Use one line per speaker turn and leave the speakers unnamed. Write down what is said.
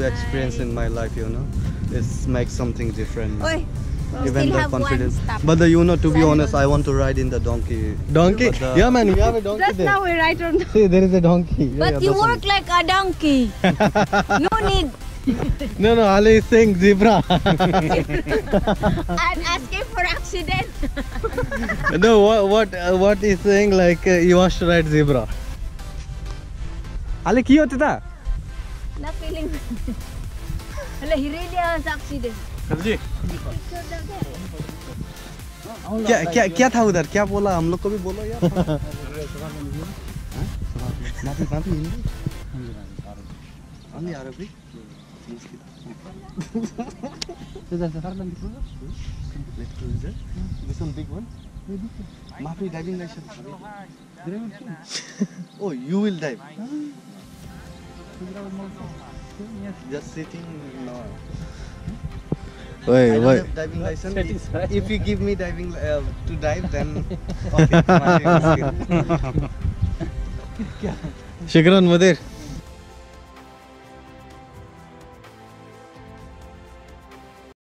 experience in my life, you know. It's makes something different.
Oi, we
Even
still
the
have
confidence.
one stop.
But the, you know, to be
Simon.
honest, I want to ride in the donkey.
Donkey?
But the-
Yeah, man, we have a donkey
Just
there.
now we ride on.
See, there is a donkey. Yeah,
But
yeah,
you
that's
work like a donkey. no need.
one. No, no, Ali is saying zebra.
I'm asking for accident.
no, what what uh, what is saying like uh, he wants to ride zebra. Ali কি হতে তা
Not feeling. Hala, he really has accident.
क्या क्या क्या था उधर क्या बोला हम लोग को भी बोलो यार हाँ? माफी माफी हिंदी अन्य अरबी This one big one? Mafi diving license. oh, you will dive. Just sitting. No. I
Wait,
don't
wait.
have diving license. If, if you give me diving uh, to dive, then okay.
Shukran Mudir.